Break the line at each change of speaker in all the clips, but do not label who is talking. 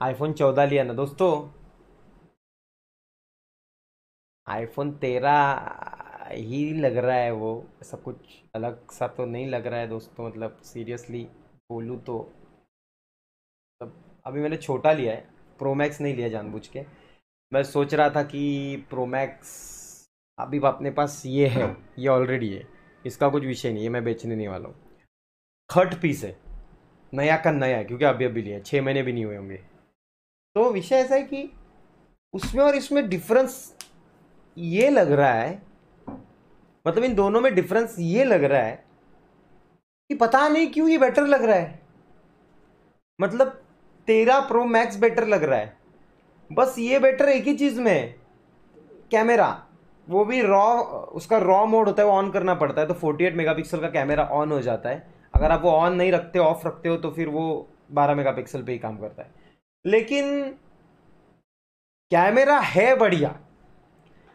IPhone चौदह लिया ना दोस्तों। आईफोन तेरह ही लग रहा है वो ऐसा कुछ अलग सा तो नहीं लग रहा है दोस्तों मतलब सीरियसली बोलूँ तो। तब अभी मैंने छोटा लिया है प्रो मैक्स नहीं लिया जानबूझ के। मैं सोच रहा था कि प्रो मैक्स अभी अपने पास ये है, ये ऑलरेडी है। इसका कुछ विषय नहीं है, मैं बेचने नहीं वाला हूँ। खट पीस है, नया का नया है, क्योंकि अभी अभी लिया छः महीने भी नहीं हुए होंगे। तो विषय ऐसा है कि उसमें और इसमें डिफरेंस ये लग रहा है मतलब इन दोनों में डिफरेंस ये लग रहा है कि पता नहीं क्यों ये बेटर लग रहा है। मतलब तेरह प्रो मैक्स बेटर लग रहा है। बस ये बेटर एक ही चीज़ में है। कैमरा, वो भी रॉ उसका रॉ मोड होता है, वो ऑन करना पड़ता है तो 48 मेगापिक्सल का कैमरा ऑन हो जाता है। अगर आप वो ऑन नहीं रखते ऑफ़ रखते हो तो फिर वो 12 मेगापिक्सल पे ही काम करता है। लेकिन कैमरा है बढ़िया।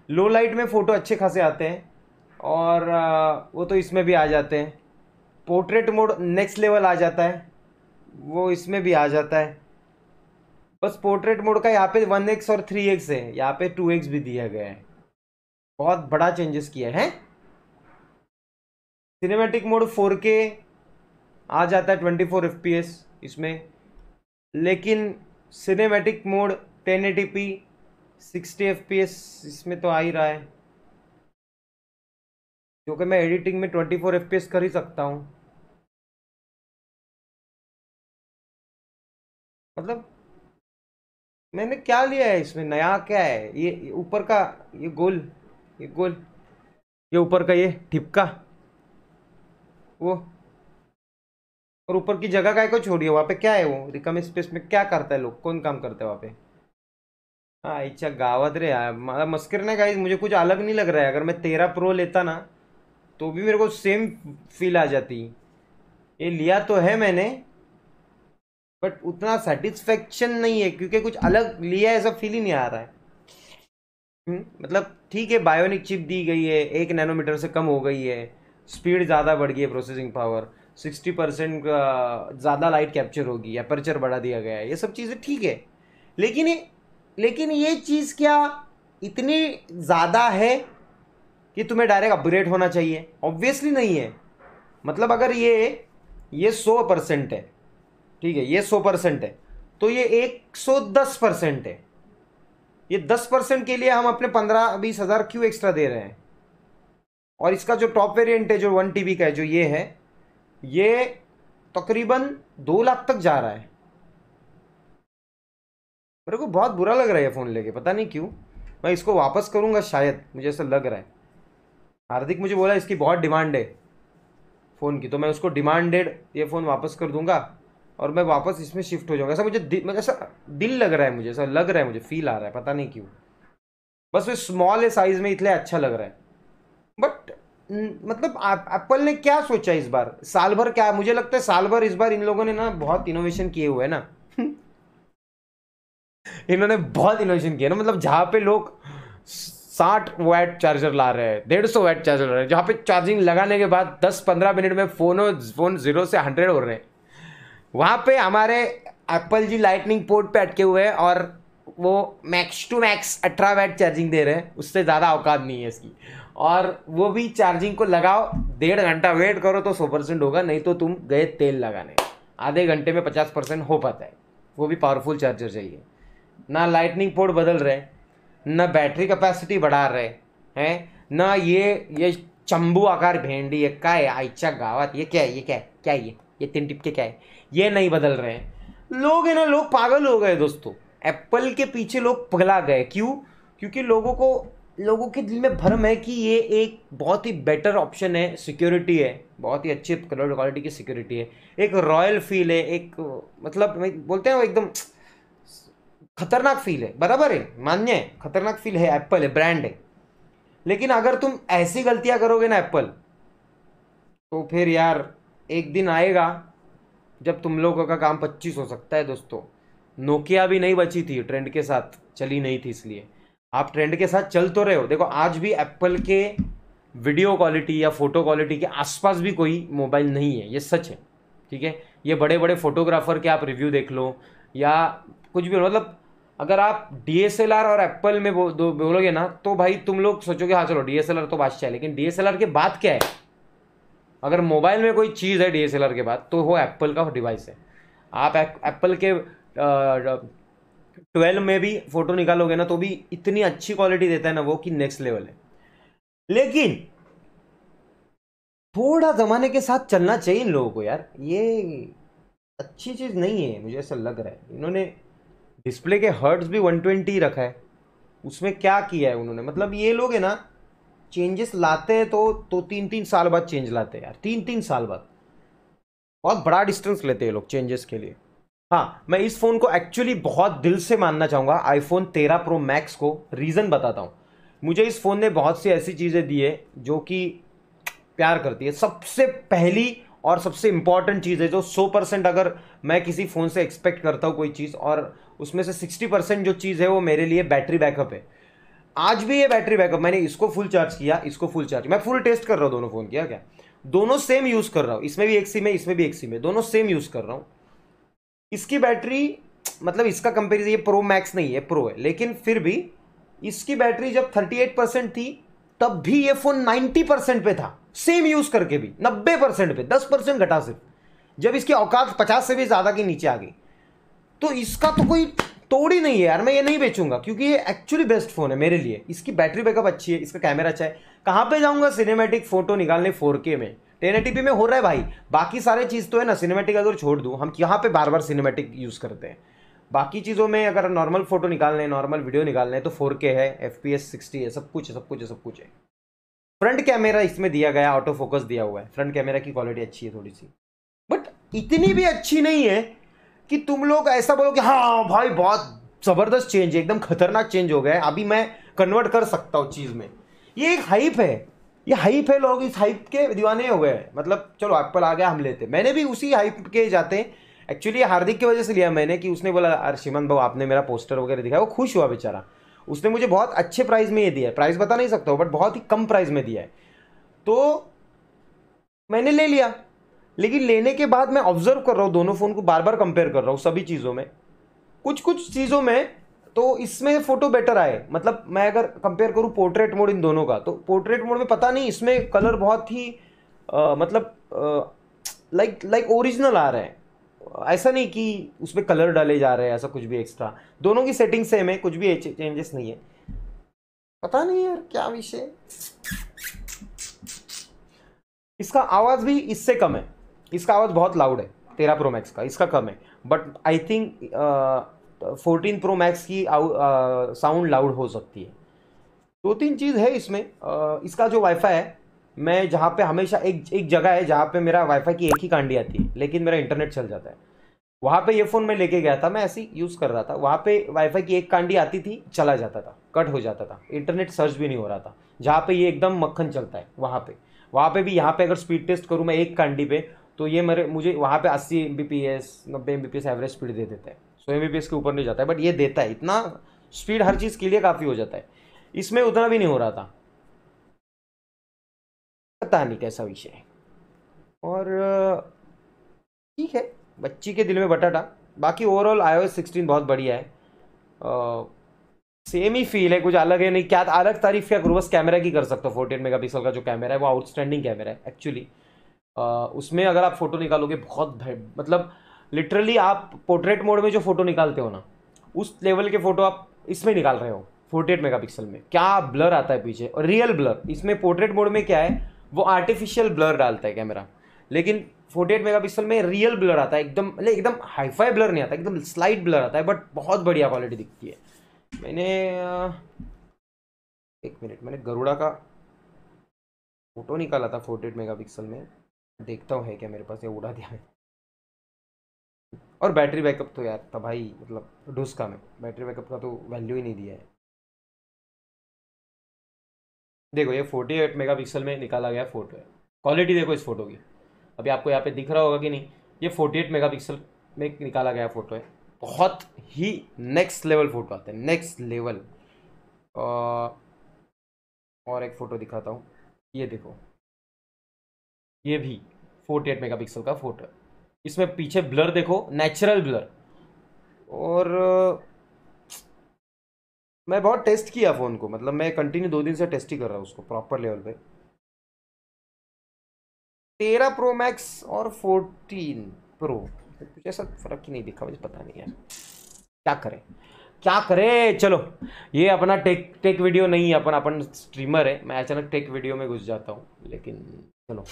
लो लाइट में फ़ोटो अच्छे खासे आते हैं और वो तो इसमें भी आ जाते हैं। पोर्ट्रेट मोड नेक्स्ट लेवल आ जाता है। वो इसमें भी आ जाता है। बस पोर्ट्रेट मोड का यहाँ पे वन एक्स और थ्री एक्स है। यहाँ पे टू एक्स भी दिया गया है। बहुत बड़ा चेंजेस किया है। सिनेमेटिक मोड फोर के आ जाता है twenty four F P S इसमें। लेकिन cinematic mode ten eighty P sixty F P S इसमें तो आ ही रहा है। क्योंकि मैं एडिटिंग में twenty four F P S कर ही सकता हूँ। मतलब मैंने क्या लिया है इसमें? नया क्या है? ये ऊपर का, ये गोल ये गोल, ये ऊपर का ये ठिपका, वो और ऊपर की जगह का को छोड़िए वहाँ पे क्या है वो? रिकम स्पेस में क्या करता है लोग? कौन काम करता है वहाँ पे? हाँ इच्छा गावत रे यार। मतलब मस्कर ने कहा मुझे कुछ अलग नहीं लग रहा है। अगर मैं तेरह प्रो लेता ना तो भी मेरे को सेम फील आ जाती। ये लिया तो है मैंने बट उतना सेटिस्फेक्शन नहीं है क्योंकि कुछ अलग लिया ऐसा फील ही नहीं आ रहा है। हम्म, मतलब ठीक है बायोनिक चिप दी गई है एक नैनोमीटर से कम हो गई है स्पीड ज़्यादा बढ़ गई है प्रोसेसिंग पावर सिक्सटी परसेंट ज़्यादा लाइट कैप्चर होगी अपर्चर बढ़ा दिया गया है, ये सब चीज़ें ठीक है। लेकिन लेकिन ये चीज़ क्या इतनी ज़्यादा है कि तुम्हें डायरेक्ट अपग्रेड होना चाहिए? ऑब्वियसली नहीं है। मतलब अगर ये ये सौ परसेंट है, ठीक है, ये सौ परसेंट है तो ये एक सौ दस परसेंट है। ये दस परसेंट के लिए हम अपने पंद्रह बीस हज़ार क्यों एक्स्ट्रा दे रहे हैं? और इसका जो टॉप वेरिएंट है, जो वन टी का है, जो ये है ये तकरीबन दो लाख तक जा रहा है। मेरे को बहुत बुरा लग रहा है ये फ़ोन लेके, पता नहीं क्यों। मैं इसको वापस करूँगा शायद, मुझे ऐसा लग रहा है। हार्दिक मुझे बोला इसकी बहुत डिमांड है फ़ोन की तो मैं उसको डिमांडेड ये फ़ोन वापस कर दूँगा और मैं वापस इसमें शिफ्ट हो जाऊँगा। ऐसा मुझे मतलब ऐसा दिल लग रहा है मुझे, ऐसा लग रहा है मुझे फील आ रहा है, पता नहीं क्यों। बस वो स्मॉल साइज़ में इसलिए अच्छा लग रहा है। बट मतलब एप्पल ने क्या सोचा इस बार? साल भर क्या, मुझे लगता है साल भर इस बार इन लोगों ने ना बहुत इनोवेशन किए हुए ना। इन्होंने बहुत इनोवेशन किया ना मतलब जहाँ पे लोग साठ वैट चार्जर ला रहे हैं, डेढ़ सौ वैट चार्जर ला रहे हैं, जहाँ पे चार्जिंग लगाने के बाद दस पंद्रह मिनट में फ़ोन फ़ोन ज़ीरो से हंड्रेड हो रहे हैं। वहाँ पे हमारे एप्पल जी लाइटनिंग पोर्ट पे अटके हुए हैं और वो मैक्स टू मैक्स अठारह वैट चार्जिंग दे रहे हैं, उससे ज़्यादा औकात नहीं है इसकी। और वो भी चार्जिंग को लगाओ। डेढ़ घंटा वेट करो तो सौ परसेंट होगा, नहीं तो तुम गए तेल लगाने। आधे घंटे में पचास परसेंट हो पाता है। वो भी पावरफुल चार्जर चाहिए। ना लाइटनिंग पोर्ट बदल रहे, ना बैटरी कैपेसिटी बढ़ा रहे, हैं? ना ये ये चंबू आकार भेंडी है, क्या है? आइचा गावत ये क्या है? ये क्या है? क्या है ये? ये तीन टिप के क्या है? ये नहीं बदल रहे हैं। लोग है ना, लोग पागल हो गए दोस्तों। एप्पल के पीछे लोग पगला गए। क्यों? क्योंकि लोगों को लोगों के दिल में भ्रम है कि ये एक बहुत ही बेटर ऑप्शन है सिक्योरिटी है, बहुत ही अच्छी कलर क्वालिटी की सिक्योरिटी है। एक रॉयल फील है, एक मतलब बोलते हैं वो एकदम खतरनाक फील है, बराबर है, मान्य है, खतरनाक फील है एप्पल है ब्रांड है। लेकिन अगर तुम ऐसी गलतियाँ करोगे ना एप्पल तो फिर यार, एक दिन आएगा, जब तुम लोगों का काम पच्चीस हो सकता है दोस्तों। नोकिया भी नहीं बची थी ट्रेंड के साथ, चली नहीं थी इसलिए। आप ट्रेंड के साथ चल तो रहे हो। देखो आज भी एप्पल के वीडियो क्वालिटी या फ़ोटो क्वालिटी के आसपास भी कोई मोबाइल नहीं है ये सच है ठीक है? ये बड़े बड़े फोटोग्राफर के आप रिव्यू देख लो या कुछ भी मतलब अगर आप डीएसएलआर और एप्पल में बो, बोलोगे ना तो भाई तुम लोग सोचोगे हाँ चलो डी तो बादशाह है लेकिन डीएसएलआर के बाद क्या है? अगर मोबाइल में कोई चीज़ है डीएसएलआर के बाद तो वो एप्पल का डिवाइस है। आप एप्पल के ट्वेल्व में भी फ़ोटो निकालोगे ना तो भी इतनी अच्छी क्वालिटी देता है ना वो कि नेक्स्ट लेवल है। लेकिन थोड़ा जमाने के साथ चलना चाहिए इन लोगों को यार। ये अच्छी चीज़ नहीं है, मुझे ऐसा लग रहा है। इन्होंने डिस्प्ले के हर्ट्स भी 120 रखा है। उसमें क्या किया है उन्होंने? मतलब ये लोग है ना चेंजेस लाते हैं तो तो तीन तीन साल बाद चेंज लाते हैं यार। तीन तीन साल बाद। बहुत बड़ा डिस्टेंस लेते हैं लोग चेंजेस के लिए। हाँ मैं इस फ़ोन को एक्चुअली बहुत दिल से मानना चाहूँगा। आईफोन 13 प्रो मैक्स को रीज़न बताता हूँ। मुझे इस फ़ोन ने बहुत सी ऐसी चीज़ें दी है जो कि प्यार करती है। सबसे पहली और सबसे इंपॉर्टेंट चीज़ है जो सौ परसेंट अगर मैं किसी फ़ोन से एक्सपेक्ट करता हूँ कोई चीज़ और उसमें से 60 परसेंट जो चीज़ है वो मेरे लिए बैटरी बैकअप है। आज भी ये बैटरी बैकअप मैंने इसको फुल चार्ज किया, इसको फुल चार्ज मैं फुल टेस्ट कर रहा हूँ दोनों फ़ोन किया क्या? दोनों सेम यूज़ कर रहा हूँ। इसमें भी एक सिम है, इसमें भी एक सिम है। दोनों सेम यूज़ कर रहा हूँ। इसकी बैटरी मतलब इसका कंपेरिजन ये प्रो मैक्स नहीं है प्रो है, लेकिन फिर भी इसकी बैटरी जब 38 परसेंट थी, तब भी ये फ़ोन 90 परसेंट पे था। सेम यूज़ करके भी 90 परसेंट पे 10 परसेंट घटा सिर्फ़। जब इसकी औकात 50 से भी ज़्यादा के नीचे आ गई। तो इसका तो कोई तोड़ ही नहीं है यार, मैं ये नहीं बेचूँगा, क्योंकि ये एक्चुअली बेस्ट फ़ोन है मेरे लिए। इसकी बैटरी बैकअप अच्छी है, इसका कैमरा अच्छा है। कहाँ पे जाऊँगा सिनेमेटिक फ़ोटो निकालने फोर में? टेन में हो रहा है भाई। बाकी सारे चीज़ तो है ना सिनेमेटिक अगर छोड़ दूँ, हम यहाँ पे बार बार सिनेमेटिक यूज़ करते हैं। बाकी चीज़ों में अगर नॉर्मल फ़ोटो निकालने नॉर्मल वीडियो निकालने तो फोर के है एफ़ पी एस सिक्सटी है, सब कुछ है, सब कुछ है, सब कुछ है। फ्रंट कैमरा इसमें दिया गया ऑटो फोकस दिया हुआ है। फ्रंट कैमरा की क्वालिटी अच्छी है थोड़ी सी बट इतनी भी अच्छी नहीं है कि तुम लोग ऐसा बोलो कि हाँ भाई, बहुत ज़बरदस्त चेंज है, एकदम खतरनाक चेंज हो गया है। अभी मैं कन्वर्ट कर सकता हूँ चीज़ में। ये एक हाइप है। ये हाइप है लोग, इस हाइप के दीवाने हो गए। मतलब चलो एप्पल आ गया, हम लेते मैंने भी उसी हाइप के जाते हैं। एक्चुअली हार्दिक की वजह से लिया मैंने कि उसने बोला, अरे शिमन भाव आपने मेरा पोस्टर वगैरह दिखाया। वो खुश हुआ बेचारा। उसने मुझे बहुत अच्छे प्राइस में ये दिया है। प्राइस बता नहीं सकता हूँ बट बहुत ही कम प्राइस में दिया है। तो मैंने ले लिया। लेकिन लेने के बाद मैं ऑब्ज़र्व कर रहा हूँ, दोनों फ़ोन को बार बार कंपेयर कर रहा हूँ सभी चीज़ों में। कुछ कुछ चीज़ों में तो इसमें फ़ोटो बेटर आए। मतलब मैं अगर कंपेयर करूँ पोर्ट्रेट मोड इन दोनों का तो पोर्ट्रेट मोड में पता नहीं इसमें कलर बहुत ही आ, मतलब लाइक लाइक ओरिजिनल आ रहा है। ऐसा नहीं कि उसमें कलर डाले जा रहे हैं ऐसा कुछ भी एक्स्ट्रा दोनों की सेटिंग सेम है कुछ भी चेंजेस नहीं है। पता नहीं यार क्या विषय इसका आवाज़ भी इससे कम है। इसका आवाज़ बहुत लाउड है तेरह प्रो मैक्स का इसका कम है। But I think fourteen pro max की साउंड लाउड हो सकती है। दो तीन चीज़ है इसमें इसका जो वाईफाई है, मैं जहाँ पे हमेशा एक एक जगह है जहाँ पे मेरा वाईफाई की एक ही कांडी आती है, लेकिन मेरा इंटरनेट चल जाता है। वहाँ पे ये फ़ोन मैं लेके गया था, मैं ऐसे ही यूज़ कर रहा था। वहाँ पे वाईफाई की एक कांडी आती थी, चला जाता था, कट हो जाता था। इंटरनेट सर्च भी नहीं हो रहा था, जहाँ पे ये एकदम मक्खन चलता है, वहाँ पे। वहाँ पे भी यहाँ पे अगर स्पीड टेस्ट करूँ मैं एक कांडी पे तो ये मेरे, मुझे वहाँ पे अस्सी एम बी पी एस नब्बे M B P S average speed दे देते हैं। सौ एम के ऊपर नहीं जाता है बट ये देता है। इतना स्पीड हर चीज़ के लिए काफ़ी हो जाता है। इसमें उतना भी नहीं हो रहा था। पता नहीं कैसा विषय है। और ठीक है बच्ची के दिल में बटाटा। बाकी ओवरऑल आई सिक्सटीन बहुत बढ़िया है। आ, सेम ही फील है कुछ अलग है नहीं। क्या अलग तारीफ़ क्या करूँ बस कैमरा की कर सकते हो। फोर्टी मेगा पिक्सल का जो कैमरा है वो आउटस्टैंडिंग कैमरा है एक्चुअली उसमें अगर आप फ़ोटो निकालोगे बहुत मतलब लिटरली आप पोर्ट्रेट मोड में जो फ़ोटो निकालते हो ना, उस लेवल के फ़ोटो आप इसमें निकाल रहे हो 48 मेगापिक्सल में। क्या ब्लर आता है पीछे? और रियल ब्लर इसमें पोर्ट्रेट मोड में क्या है, वो आर्टिफिशियल ब्लर डालता है कैमरा लेकिन फोर्टी 48 मेगापिक्सल में रियल ब्लर आता है, एकदम मतलब एकदम हाईफाई ब्लर नहीं आता, एकदम स्लाइट ब्लर आता है बट बहुत बढ़िया क्वालिटी दिखती है। मैंने एक मिनट मैंने गरुड़ा का फ़ोटो निकाला था 48 मेगापिक्सल में। देखता हूँ है क्या मेरे पास, ये उड़ा दिया है। और बैटरी बैकअप तो यार था भाई मतलब ढूस का में। बैटरी बैकअप का तो वैल्यू ही नहीं दिया है। देखो, ये 48 मेगापिक्सल में निकाला गया फ़ोटो है। क्वालिटी देखो इस फ़ोटो की। अभी आपको यहाँ पे दिख रहा होगा कि नहीं, ये 48 मेगापिक्सल में निकाला गया फ़ोटो है। बहुत ही नेक्स्ट लेवल फ़ोटो आता है नेक्स्ट लेवल और एक फ़ोटो दिखाता हूँ। ये देखो, ये भी 48 मेगापिक्सल का फ़ोटो है। इसमें पीछे ब्लर देखो नेचुरल ब्लर और मैं बहुत टेस्ट किया फ़ोन को मतलब मैं कंटिन्यू दो दिन से टेस्ट ही कर रहा हूँ उसको प्रॉपर लेवल पे। तेरह प्रो मैक्स और फोर्टीन प्रो कुछ ऐसा फ़र्क ही नहीं दिखा, मुझे पता नहीं है। क्या करें? क्या करें? चलो, ये अपना टेक टेक वीडियो नहीं है, अपन अपन स्ट्रीमर है। मैं अचानक टेक वीडियो में घुस जाता हूँ, लेकिन चलो।